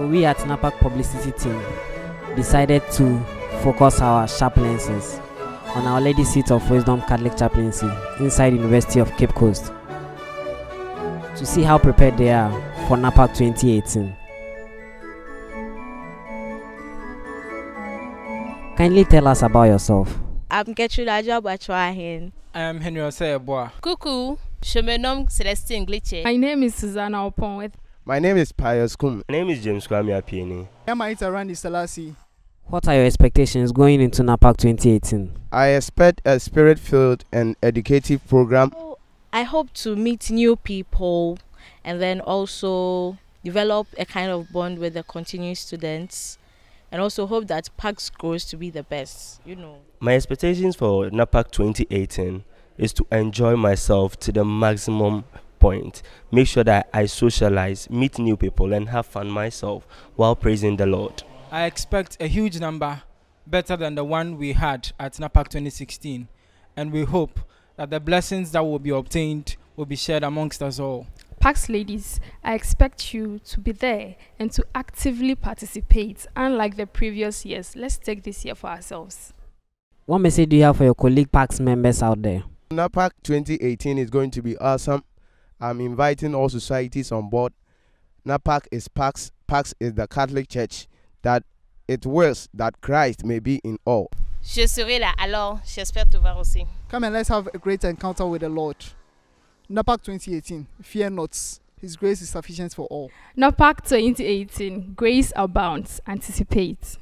So we at NAPAC publicity team decided to focus our chaplaincies on Our Lady Seat of Wisdom Catholic Chaplaincy inside University of Cape Coast to see how prepared they are for NAPAC 2018. Kindly tell us about yourself. I'm Gertrude Ajabachwahin. I am Henry Oseyeboa. Coucou, je me nomme Celestine Glitche. My name is Susanna Oponweth. My name is Pius Kum. My name is James Kwame Apieni. I'm Aita Randy Selassie. What are your expectations going into NAPAC 2018? I expect a spirit filled and educative program. I hope to meet new people and then also develop a kind of bond with the continuing students and also hope that PAX grows to be the best, you know. My expectations for NAPAC 2018 is to enjoy myself to the maximum point. Make sure that I socialize, meet new people, and have fun myself while praising the Lord. I expect a huge number, better than the one we had at NAPAC 2016, and we hope that the blessings that will be obtained will be shared amongst us all. Pax ladies, I expect you to be there and to actively participate. Unlike the previous years, let's take this year for ourselves. What message do you have for your colleague Pax members out there? NAPAC 2018 is going to be awesome. I'm inviting all societies on board. NAPAC is Pax. Pax is the Catholic Church that it wills that Christ may be in all. Je serai là, alors j'espère te voir aussi. Come and let's have a great encounter with the Lord. NAPAC 2018, fear not. His grace is sufficient for all. NAPAC 2018, grace abounds. Anticipate.